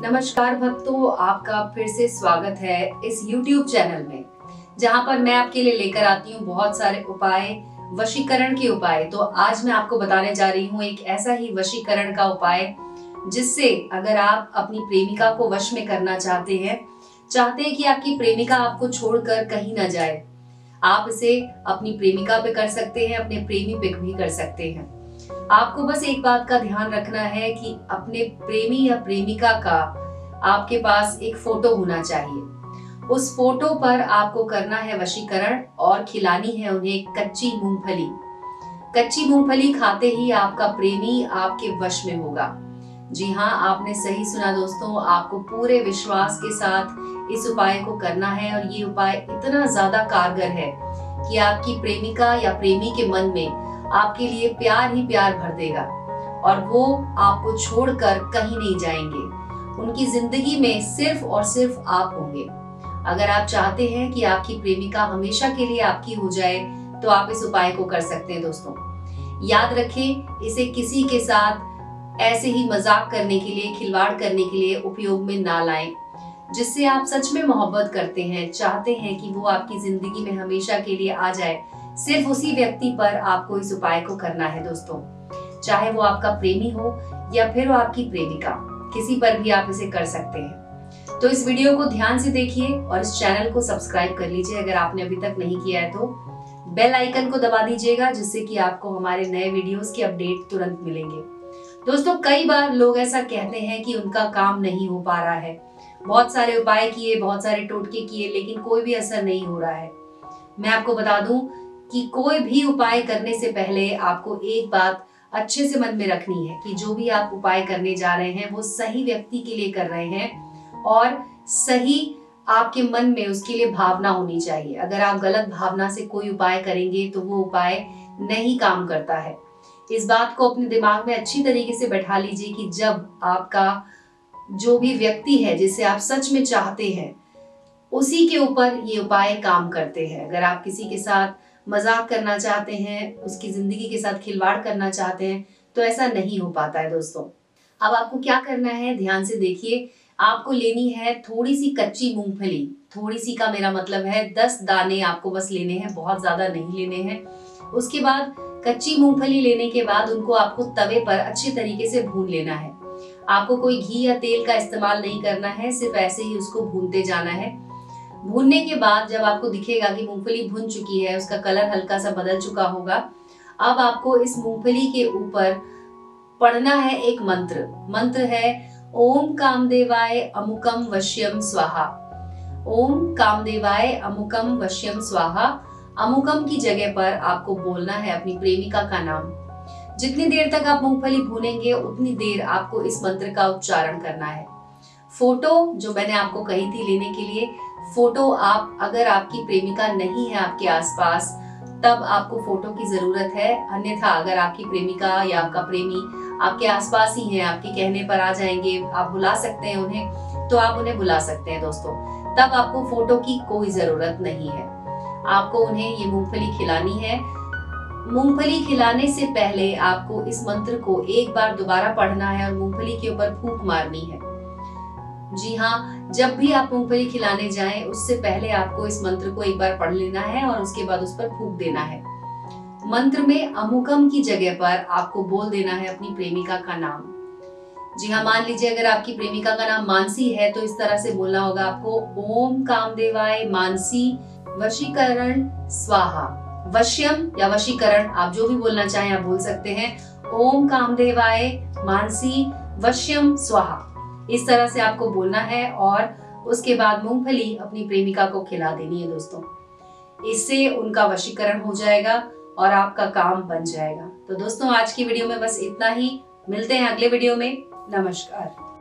नमस्कार भक्तों, आपका फिर से स्वागत है इस YouTube चैनल में, जहाँ पर मैं आपके लिए लेकर आती हूँ बहुत सारे उपाय, वशीकरण के उपाय। तो आज मैं आपको बताने जा रही हूँ एक ऐसा ही वशीकरण का उपाय, जिससे अगर आप अपनी प्रेमिका को वश में करना चाहते हैं चाहते हैं कि आपकी प्रेमिका आपको छोड़कर कहीं ना जाए, आप इसे अपनी प्रेमिका पे कर सकते हैं, अपने प्रेमी पे भी कर सकते हैं। आपको बस एक बात का ध्यान रखना है कि अपने प्रेमी या प्रेमिका का आपके पास एक फ़ोटो होना चाहिए। उस फ़ोटो पर आपको करना है वशीकरण और खिलानी है उन्हें कच्ची मूंगफली। कच्ची मूंगफली खाते ही आपका प्रेमी आपके वश में होगा। जी हाँ आपने सही सुना दोस्तों, आपको पूरे विश्वास के साथ इस उपाय को करना है और ये उपाय इतना ज़्यादा कारगर है कि आपकी प्रेमिका या प्रेमी के मन में आपके लिए प्यार ही प्यार भर देगा। और वो आपको छोड़कर कहीं नहीं जाएँगे। उनकी ज़िंदगी में सिर्फ़ और सिर्फ़ आप होंगे। अगर आप चाहते हैं कि आपकी प्रेमिका हमेशा के लिए आपकी हो जाए तो आप इस उपाय को कर सकते हैं दोस्तों। याद रखें, इसे किसी के साथ ऐसे ही मज़ाक करने के लिए, खिलवाड़ करने के लिए उपयोग में ना लाएँ, जिससे आप सच में मोहब्बत करते हैं, चाहते हैं कि वो आपकी ज़िंदगी में हमेशा के लिए आ जाए। सिर्फ़ उसी व्यक्ति पर आपको इस उपाय को करना है दोस्तों। चाहे वो आपका प्रेमी हो या फिर वो आपकी प्रेमिका, किसी पर भी आप इसे कर सकते हैं। तो इस वीडियो को ध्यान से देखिए और इस चैनल को सब्सक्राइब कर लीजिए अगर आपने अभी तक नहीं किया है तो। बेल आइकन को दबा दीजिएगा जिससे कि आपको हमारे नए वीडियोस की अपडेट तुरंत मिलेंगे। दोस्तों, कई बार लोग ऐसा कहते हैं कि उनका काम नहीं हो पा रहा है। बहुत सारे उपाय किए, बहुत सारे टोटके किए, लेकिन कोई भी असर नहीं हो रहा है। मैं आपको बता दूँ कि कोई भी उपाय करने से पहले आपको एक बात अच्छे से मन में रखनी है कि जो भी आप उपाय करने जा रहे हैं, वो सही व्यक्ति के लिए कर रहे हैं और सही आपके मन में उसके लिए भावना होनी चाहिए। अगर आप गलत भावना से कोई उपाय करेंगे तो वो उपाय नहीं काम करता है। इस बात को अपने दिमाग में अच्छी तरीके से बैठा लीजिए कि जब आपका जो भी व्यक्ति है, जिसे आप सच में चाहते हैं, उसी के ऊपर ये उपाय काम करते हैं। अगर आप किसी के साथ मज़ाक करना चाहते हैं, उसकी ज़िंदगी के साथ खिलवाड़ करना चाहते हैं तो ऐसा नहीं हो पाता है दोस्तों। अब आपको क्या करना है, ध्यान से देखिए। आपको लेनी है थोड़ी सी कच्ची मूंगफली। थोड़ी सी का मेरा मतलब है, दस दाने आपको बस लेने हैं, बहुत ज़्यादा नहीं लेने हैं। उसके बाद कच्ची मूंगफली लेने के बाद उनको आपको तवे पर अच्छे तरीके से भून लेना है। आपको कोई घी या तेल का इस्तेमाल नहीं करना है, सिर्फ़ ऐसे ही उसको भूनते जाना है। भूनने के बाद जब आपको दिखेगा कि मूंगफली भुन चुकी है, उसका कलर हल्का सा बदल चुका होगा, अब आपको इस मूंगफली के ऊपर पढ़ना है एक मंत्र। मंत्र है, ओम कामदेवाय अमुकम वश्यम स्वाहा। ओम कामदेवाय अमुकम वश्यम स्वाहा। अमुकम की जगह पर आपको बोलना है अपनी प्रेमिका का नाम। जितनी देर तक आप मूंगफली भूनेंगे, उतनी देर आपको इस मंत्र का उच्चारण करना है। फ़ोटो जो मैंने आपको कही थी लेने के लिए फ़ोटो आप, अगर आपकी प्रेमिका नहीं है आपके आसपास, तब आपको फ़ोटो की ज़रूरत है। अन्यथा अगर आपकी प्रेमिका या आपका प्रेमी आपके आसपास ही है, आपके कहने पर आ जाएँगे, आप बुला सकते हैं उन्हें तो आप उन्हें बुला सकते हैं दोस्तों। तब आपको फ़ोटो की कोई ज़रूरत नहीं है। आपको उन्हें ये मूंगफली खिलानी है। मूंगफली खिलाने से पहले आपको इस मंत्र को एक बार दोबारा पढ़ना है और मूंगफली के ऊपर फूक मारनी है। जी हाँ जब भी आप मूंगफली खिलाने जाएँ, उससे पहले आपको इस मंत्र को एक बार पढ़ लेना है और उसके बाद उस पर फूक देना है। मंत्र में अमुकम की जगह पर आपको बोल देना है अपनी प्रेमिका का नाम। जी हाँ मान लीजिए अगर आपकी प्रेमिका का नाम मानसी है तो इस तरह से बोलना होगा आपको, ओम कामदेवाय मानसी वशीकरण स्वाहा। वश्यम या वशीकरण, आप जो भी बोलना चाहें, आप बोल सकते हैं, ओम कामदेवाय मानसी वश्यम स्वाहा। इस तरह से आपको बोलना है और उसके बाद मूंगफली अपनी प्रेमिका को खिला देनी है दोस्तों। इससे उनका वशीकरण हो जाएगा और आपका काम बन जाएगा। तो दोस्तों, आज की वीडियो में बस इतना ही। मिलते हैं अगले वीडियो में। नमस्कार।